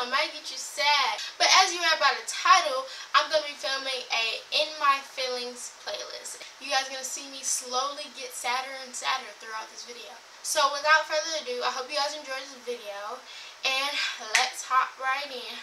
it might get you sad. But as you read by the title, I'm going to be filming a In My Feelings playlist. You guys are going to see me slowly get sadder and sadder throughout this video. So without further ado, I hope you guys enjoyed this video. And let's hop right in.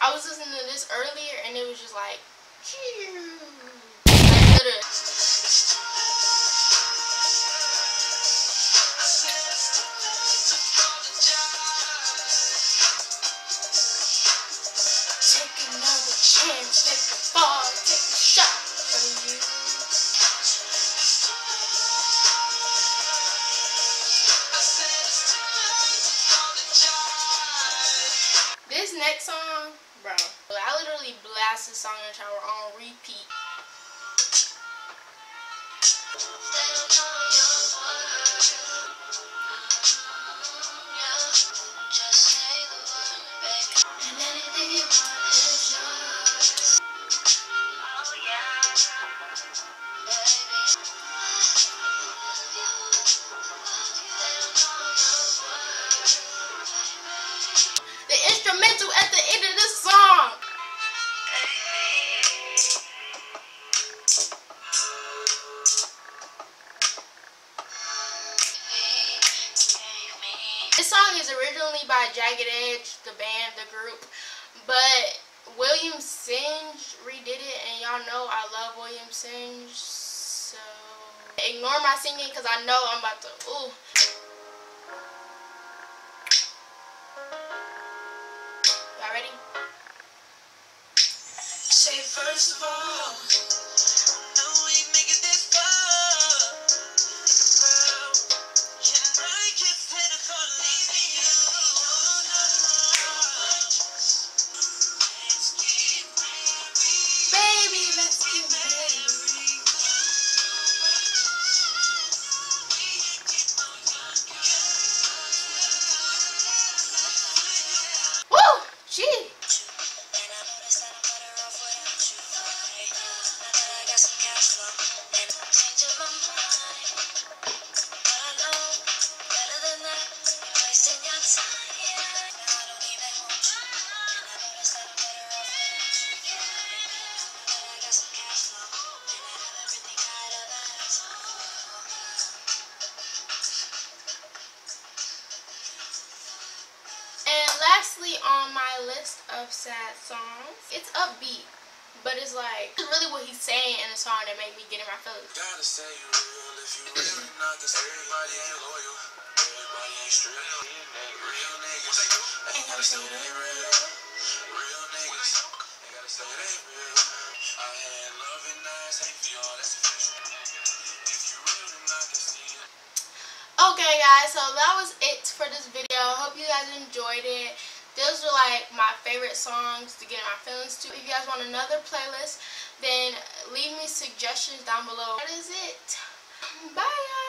I was listening to this earlier and it was just like. This next song Bro, I literally blast this song in the shower on repeat. This song is originally by Jagged Edge, the band, the group, but William Singe redid it, and y'all know I love William Singe, so ignore my singing because I know I'm about to, ooh. Y'all ready? Say first of all on my list of sad songs, it's upbeat. But it's like, it's really what he's saying in the song that made me get in my feelings. Gotta say you real if you real, not cause everybody ain't loyal. Everybody ain't straight. Real niggas. Ain't gotta they real. Real niggas. Ain't gotta they real. I had love and nice hate for y'all, that's official. If you real, then I can see it. Okay guys, so that was it for this video. Hope you guys enjoyed it. Those are like my favorite songs to get my feelings to. If you guys want another playlist, then leave me suggestions down below. That is it. Bye